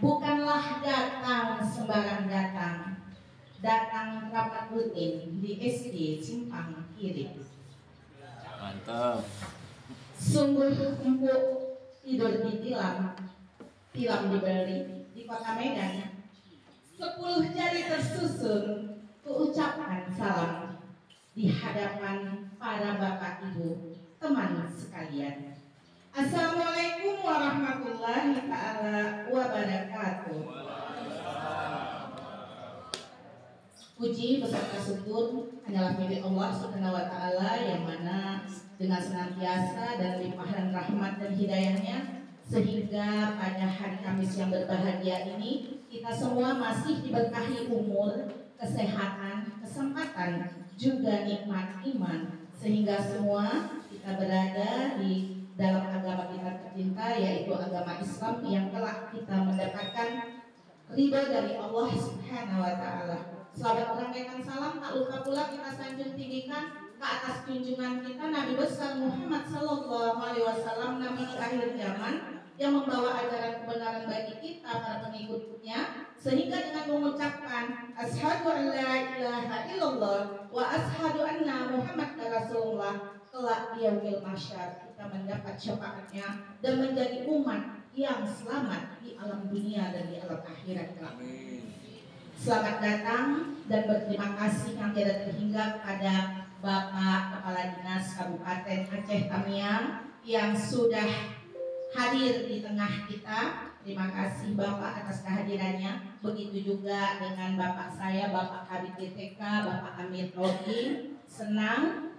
bukanlah datang sembarang datang. Datang rapat rutin di SD Simpang Kiri. Mantap. sungguh empuk tidur di tilam. Tilam dibeli di kota Medan. Sepuluh jari tersusun keucapan salam di hadapan para bapak ibu teman sekalian. Assalamualaikum warahmatullahi taala wabarakatuh Puji beserta syukur hanyalah milik Allah Subhanahu wa taala yang mana dengan senantiasa dan limpahan rahmat dan hidayahnya sehingga pada hari Kamis yang berbahagia ini kita semua masih diberkahi umur, kesehatan, kesempatan, juga nikmat iman sehingga semua kita berada di dalam agama kita tercinta yaitu agama Islam yang telah kita mendapatkan ridho dari Allah Subhanahu wa taala. Selamat menyampaikan salam tak lupa pula kita sanjung tinggikan ke atas junjungan kita Nabi besar Muhammad sallallahu alaihi wasallam nabi di akhir zaman yang membawa ajaran kebenaran bagi kita para pengikutnya sehingga dengan mengucapkan asyhadu an la ilaha illallah wa asyhadu anna Muhammad rasulullah kelak di yaumil mahsyar kita mendapat syafaatnya dan menjadi umat yang selamat di alam dunia dan di alam akhirat kelak. Selamat datang dan berterima kasih yang tidak terhingga kepada Bapak Kepala Dinas Kabupaten Aceh Tamiang yang sudah hadir di tengah kita. Terima kasih Bapak atas kehadirannya. Begitu juga dengan Bapak saya, Bapak Kabit DTK, Bapak Amir Rogi. Senang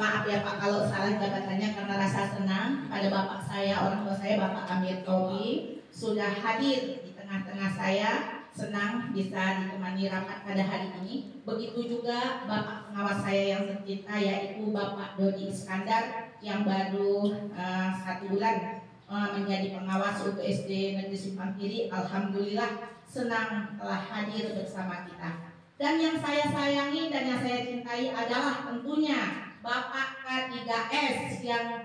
Maaf ya Pak kalau salah jabatannya karena rasa senang pada Bapak saya, orang tua saya Bapak Amir Tobi sudah hadir di tengah-tengah saya senang bisa ditemani rapat pada hari ini. Begitu juga Bapak pengawas saya yang tercinta yaitu Bapak Dodi Iskandar yang baru uh, satu bulan uh, menjadi pengawas untuk SD Negeri Simpang Kiri. Alhamdulillah senang telah hadir bersama kita. Dan yang saya sayangi dan yang saya cintai adalah tentunya Bapak K3S yang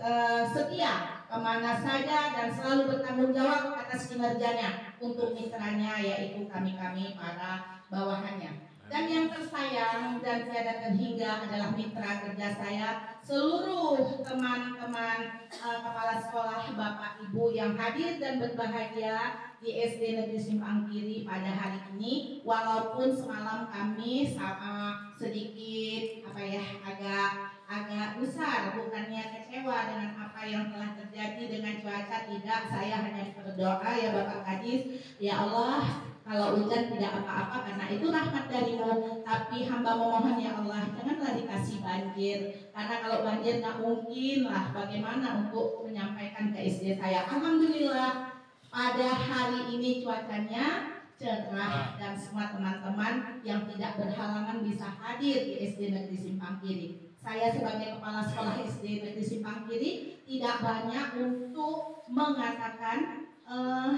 uh, setia ke mana saja dan selalu bertanggung jawab atas kinerjanya untuk mitranya yaitu kami-kami para bawahannya. Dan yang tersayang dan tiada terhingga adalah mitra kerja saya, seluruh teman-teman uh, kepala sekolah, bapak ibu yang hadir dan berbahagia di SD Negeri Simpang Kiri pada hari ini. Walaupun semalam kami sama sedikit apa ya agak agak besar, bukannya kecewa dengan apa yang telah terjadi dengan cuaca tidak. Saya hanya berdoa ya Bapak Kadis, ya Allah kalau hujan tidak apa-apa karena itu rahmat darimu tapi hamba memohon ya Allah janganlah dikasih banjir. Karena kalau banjir nggak mungkin lah. Bagaimana untuk menyampaikan ke istri saya? Alhamdulillah pada hari ini cuacanya cerah dan semua teman-teman yang tidak berhalangan bisa hadir di SD Negeri Simpang Kiri. Saya sebagai kepala sekolah SD Negeri Simpang Kiri tidak banyak untuk mengatakan uh,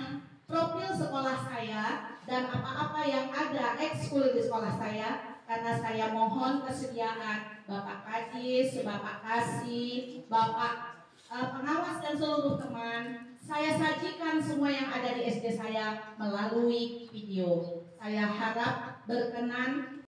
profil sekolah saya dan apa-apa yang ada ekskul di sekolah saya karena saya mohon kesediaan Bapak Kajis, Bapak Kasih, Bapak uh, pengawas dan seluruh teman saya sajikan semua yang ada di SD saya melalui video. Saya harap berkenan